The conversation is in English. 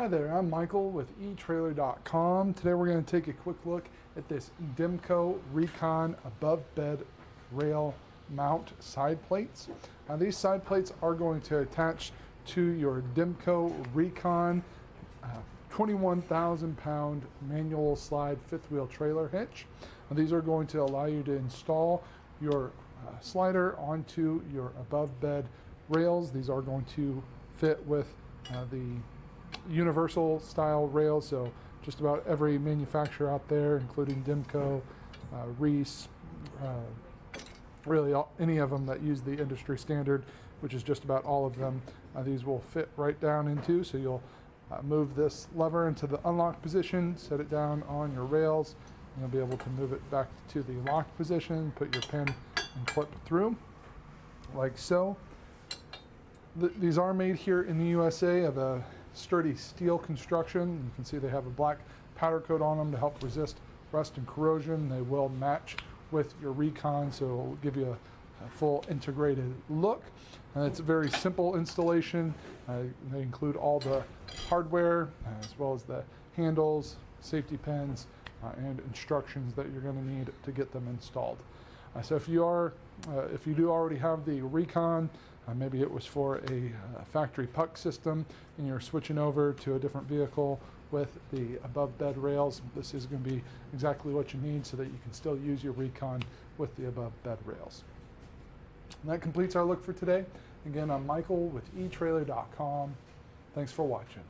Hi there, I'm Michael with eTrailer.com. Today we're going to take a quick look at this Demco Recon above bed rail mount side plates. Now these side plates are going to attach to your Demco Recon uh, 21,000 pound manual slide fifth wheel trailer hitch. Now, these are going to allow you to install your uh, slider onto your above bed rails. These are going to fit with uh, the universal style rails. So just about every manufacturer out there, including Demco, uh, Reese, uh, really all, any of them that use the industry standard, which is just about all of them, uh, these will fit right down into. So you'll uh, move this lever into the unlock position, set it down on your rails, and you'll be able to move it back to the locked position, put your pin and clip through, like so. Th these are made here in the USA of a sturdy steel construction. You can see they have a black powder coat on them to help resist rust and corrosion. They will match with your Recon, so it'll give you a, a full integrated look. And it's a very simple installation. Uh, they include all the hardware uh, as well as the handles, safety pins, uh, and instructions that you're going to need to get them installed. Uh, so if you are, if you do already have the Recon, uh, maybe it was for a uh, factory puck system and you're switching over to a different vehicle with the above bed rails, this is going to be exactly what you need so that you can still use your Recon with the above bed rails. And that completes our look for today. Again, I'm Michael with eTrailer.com. Thanks for watching.